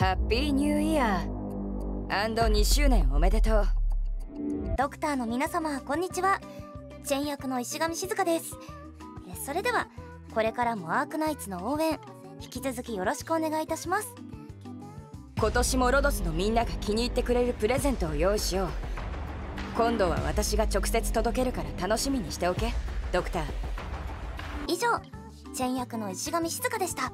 ハッピーニューイヤー2周年おめでとう。ドクターの皆様こんにちは。チェン役の石上静香です。それではこれからもアークナイツの応援引き続きよろしくお願いいたします。今年もロドスのみんなが気に入ってくれるプレゼントを用意しよう。今度は私が直接届けるから楽しみにしておけ。ドクター。以上チェン役の石上静香でした。